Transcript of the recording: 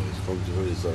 Oh, comme tu veux ça.